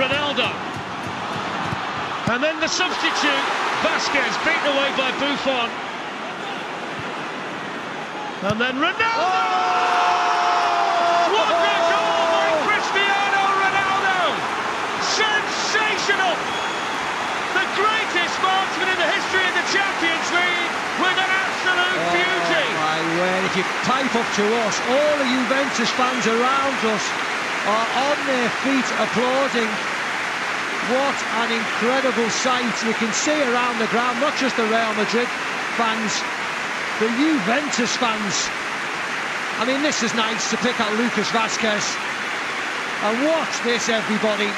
Ronaldo. And then the substitute, Vázquez, beaten away by Buffon. And then Ronaldo! Oh! What a goal by Cristiano Ronaldo! Sensational! The greatest marksman in the history of the Champions League with an absolute oh, beauty! Oh my word, if you pipe up to us, all the Juventus fans around us are on their feet applauding. What an incredible sight. You can see around the ground, not just the Real Madrid fans, the Juventus fans. I mean, this is nice to pick out Lucas Vázquez. And watch this, everybody.